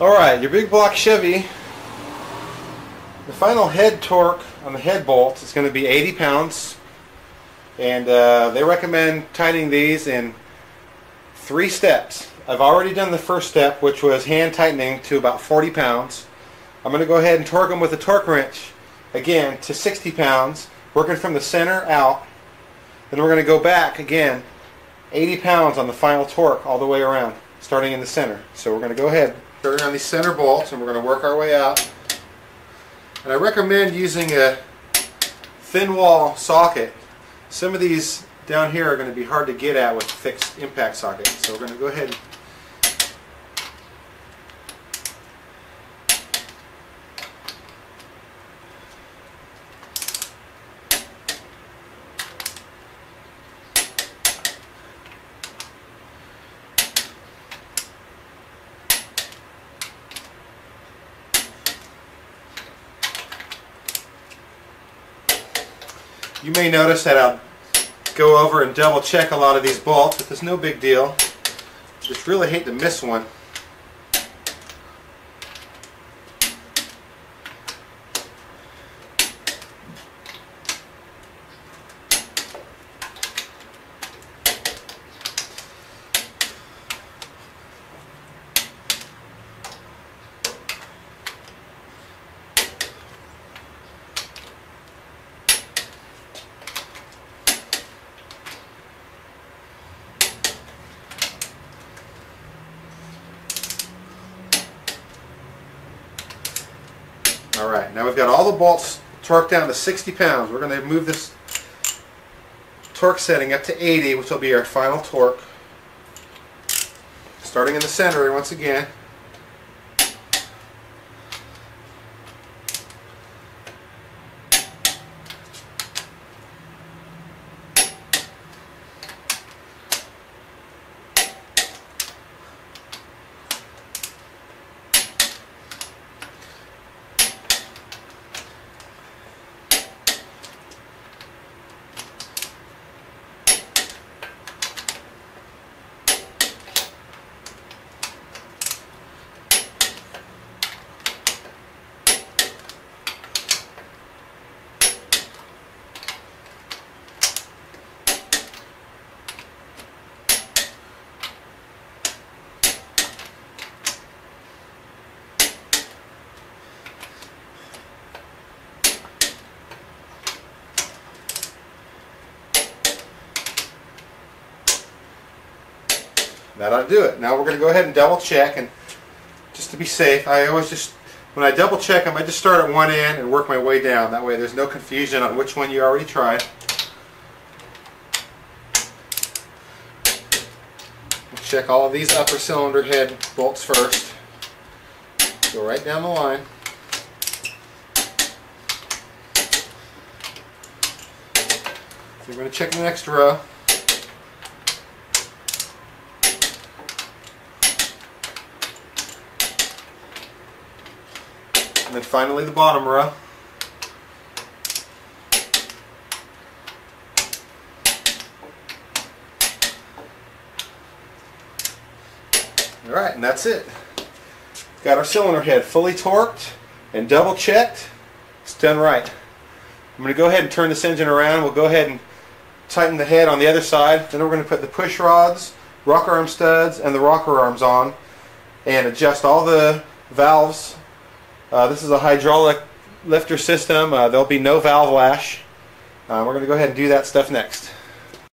Alright, your big block Chevy, the final head torque on the head bolts is going to be 80 pounds and uh, they recommend tightening these in three steps. I've already done the first step which was hand tightening to about 40 pounds. I'm going to go ahead and torque them with a torque wrench again to 60 pounds working from the center out. Then we're going to go back again 80 pounds on the final torque all the way around starting in the center. So we're going to go ahead starting on these center bolts and we're going to work our way out. And I recommend using a thin wall socket. Some of these down here are going to be hard to get at with fixed impact socket. So we're going to go ahead You may notice that I'll go over and double check a lot of these bolts, but there's no big deal. Just really hate to miss one. Alright, now we've got all the bolts torqued down to 60 pounds. We're going to move this torque setting up to 80, which will be our final torque. Starting in the center once again. That ought to do it. Now we're going to go ahead and double check and just to be safe, I always just, when I double check them, I just start at one end and work my way down. That way there's no confusion on which one you already tried. Check all of these upper cylinder head bolts first. Go right down the line. So we're going to check the next row. And then finally the bottom row. Alright, and that's it. Got our cylinder head fully torqued and double checked. It's done right. I'm going to go ahead and turn this engine around. We'll go ahead and tighten the head on the other side. Then we're going to put the push rods, rocker arm studs, and the rocker arms on and adjust all the valves. Uh, this is a hydraulic lifter system. Uh, there'll be no valve lash. Uh, we're going to go ahead and do that stuff next.